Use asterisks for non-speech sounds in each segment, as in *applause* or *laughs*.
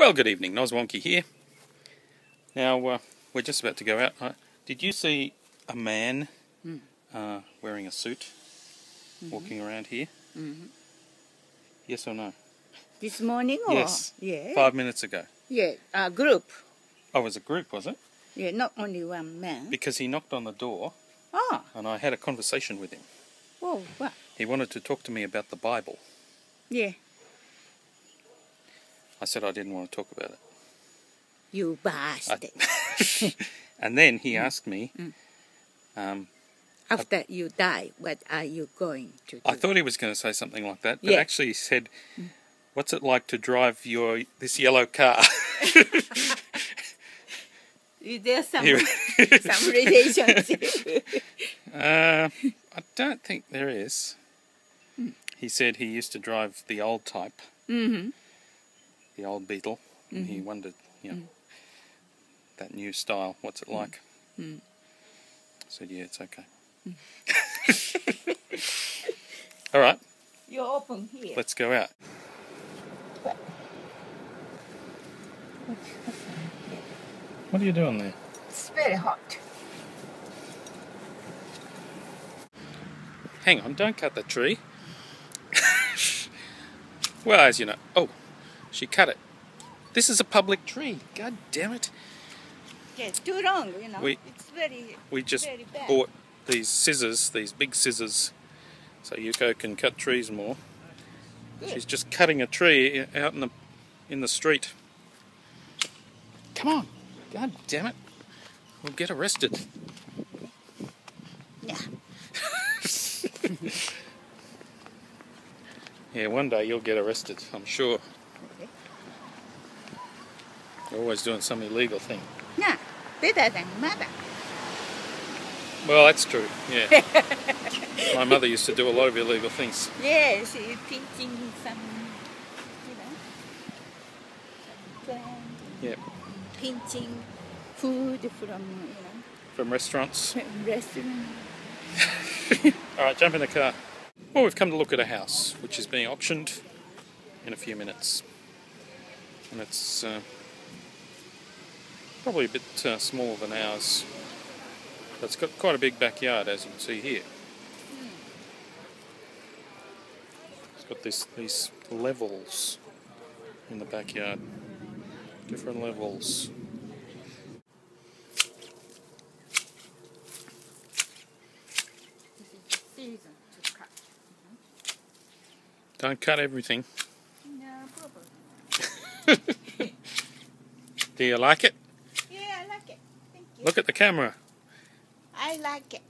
Well, good evening. Wonky here. Now, uh, we're just about to go out. Uh, did you see a man Mm. uh, wearing a suit Mm-hmm. walking around here? Yes or no? This morning or Yes. yeah Five minutes ago. yeah a group Oh, it was a group, was it? yeah not only one man Because he knocked on the door oh and I had a conversation with him. oh what He wanted to talk to me about the Bible. yeah I said I didn't want to talk about it. you bastard *laughs* and then he Mm. asked me, um, after you die what are you going to do I thought he was going to say something like that, but Yeah. actually he said, "What's it like to drive your this yellow car?" *laughs* is there some *laughs* some relationship uh, I don't think there is. Hmm. He said he used to drive the old type, mm-hmm. The old Beetle, and Mm-hmm. he wondered, you know, that new style. What's it Mm. like? I said, "Yeah, it's okay." Mm. *laughs* All right, You're open here let's go out. What are you doing there? it's very hot Hang on, don't cut the tree. *laughs* well, as you know. Oh, she cut it. This is a public tree. God damn it. yeah too long you know We- it's very We just Very bad. bought these scissors, these big scissors, so Yuko can cut trees more. Good. She's just cutting a tree out in the in the street. Come on. God damn it. We'll get arrested. yeah *laughs* Yeah, one day you'll get arrested, I'm sure. You're always doing some illegal thing. yeah better than mother Well, that's true. Yeah. *laughs* My mother used to do a lot of illegal things. Yes, she's pinching some, you know, some Yeah. pinching food from, you know, From restaurants. restaurant. *laughs* All right, jump in the car. Well, we've come to look at a house which is being auctioned in a few minutes, and it's uh, probably a bit uh, smaller than ours. But it's got quite a big backyard, as you can see here. It's got this these levels in the backyard, different levels. This is the season to cut. Don't cut everything. No problem. *laughs* Do you like it? Yeah, I like it. Thank you. Look at the camera. I like it.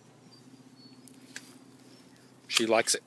She likes it.